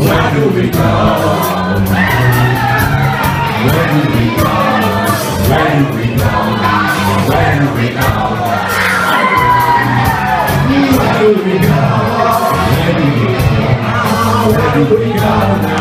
Where do we go? Where do we go? Where do we go? Where do we go? Where do we go?